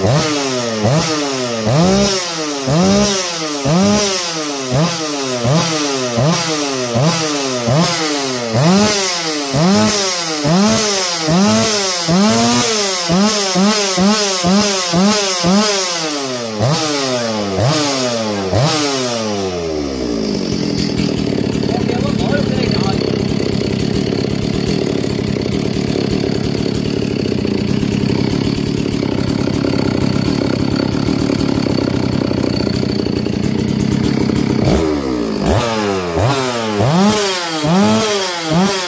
Oh, Mm-hmm.